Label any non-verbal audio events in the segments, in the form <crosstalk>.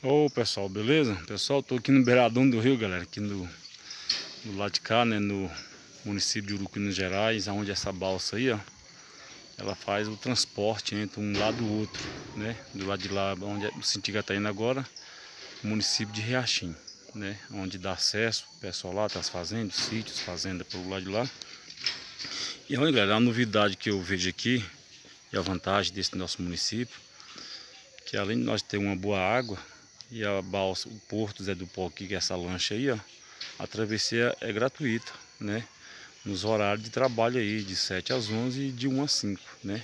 Ô pessoal, beleza? Pessoal, tô aqui no beiradão do rio, galera, aqui no, no lado de cá, né, no município de Urucu, Minas Gerais, onde essa balsa aí, ó, ela faz o transporte entre um lado e o outro, né, do lado de lá, onde o Sintiga tá indo agora, município de Riachim, né, onde dá acesso, o pessoal lá, tá as fazendas, sítios, fazenda pelo lado de lá. E olha, galera, a novidade que eu vejo aqui, e a vantagem desse nosso município, que além de nós ter uma boa água, e a balsa, o Porto Zé do Pó que é essa lancha aí, ó, a travessia é gratuita, né? Nos horários de trabalho aí, de 7 às 11 e de 1 às 5, né?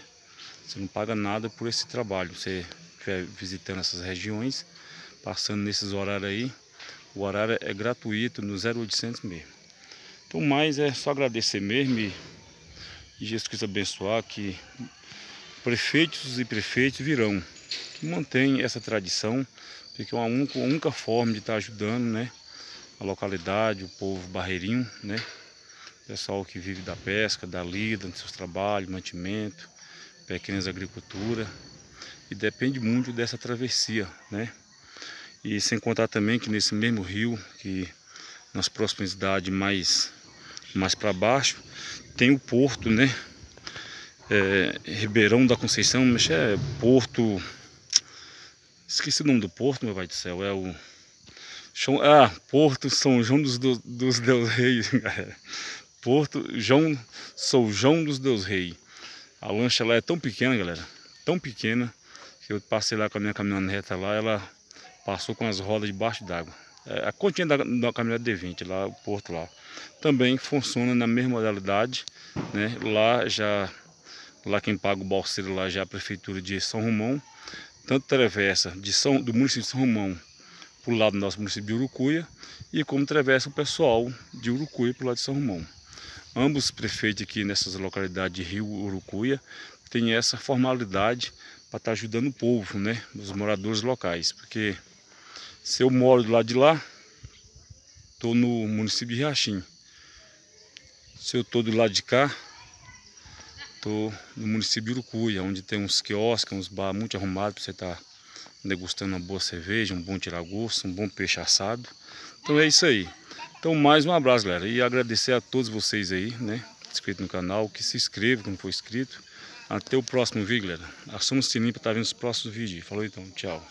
Você não paga nada por esse trabalho. Você estiver visitando essas regiões, passando nesses horários aí, o horário é gratuito no 0800 mesmo. Então, mais é só agradecer mesmo e, Jesus Cristo abençoar que prefeitos e prefeitos virão, que mantém essa tradição porque é uma única, única forma de estar tá ajudando, né? A localidade, o povo barreirinho, né? Pessoal que vive da pesca, da lida, dos seus trabalhos, mantimento, pequenas agricultura. E depende muito dessa travessia, né? E sem contar também que nesse mesmo rio, que nas proximidades mais, mais para baixo, tem o porto, né? É, Ribeirão da Conceição, mas é porto Esqueci o nome do porto, meu pai do céu. É o. Ah, Porto São João dos, dos, dos Deus Reis, galera. <laughs> Porto João, São João dos Deus Reis. A lancha lá é tão pequena, galera. Tão pequena. Que eu passei lá com a minha caminhoneta lá, ela passou com as rodas debaixo d'água. É, a continha da, da caminhonete D20, lá, o porto lá. Também funciona na mesma modalidade, né? Lá já, lá quem paga o balseiro lá já é a prefeitura de São Romão tanto travessa de São, do município de São Romão para o lado do nosso município de Urucuia e como travessa o pessoal de Urucuia para o lado de São Romão. Ambos prefeitos aqui nessas localidades de Rio Urucuia têm essa formalidade para estar tá ajudando o povo, né, os moradores locais, porque se eu moro do lado de lá, estou no município de Riachim. Se eu estou do lado de cá, Estou no município de Urucuia, onde tem uns quiosques, uns bar muito arrumados para você estar tá degustando uma boa cerveja, um bom tiragosto, um bom peixe assado. Então é isso aí. Então mais um abraço, galera. E agradecer a todos vocês aí, né? Inscrito no canal, que se inscreva quem não for inscrito. Até o próximo vídeo, galera. Assuma o sininho para estar tá vendo os próximos vídeos. Falou então, tchau.